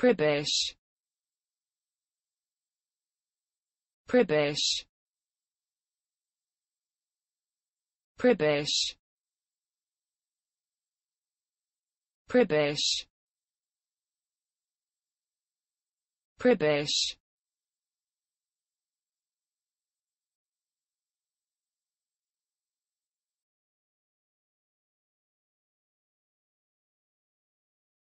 Pribish. Pribish. Pribish. Pribish. Pribish.